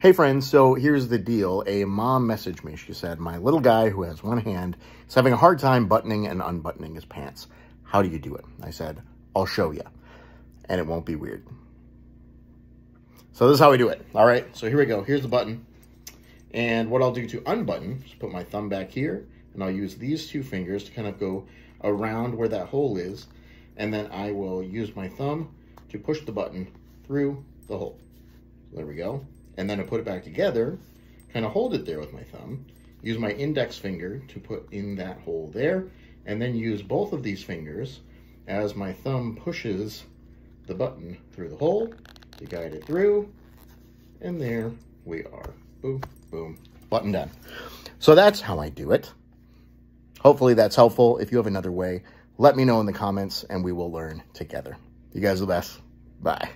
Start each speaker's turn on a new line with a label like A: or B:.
A: Hey friends, so here's the deal. A mom messaged me. She said, my little guy who has one hand is having a hard time buttoning and unbuttoning his pants. How do you do it? I said, I'll show you. And it won't be weird. So this is how we do it. All right, so here we go. Here's the button. And what I'll do to unbutton is put my thumb back here, and I'll use these two fingers to kind of go around where that hole is. And then I will use my thumb to push the button through the hole. There we go. And then I put it back together, kind of hold it there with my thumb, use my index finger to put in that hole there, and then use both of these fingers as my thumb pushes the button through the hole to guide it through, and there we are. Boom, boom, button done. So that's how I do it. Hopefully that's helpful. If you have another way, let me know in the comments and we will learn together. You guys are the best. Bye.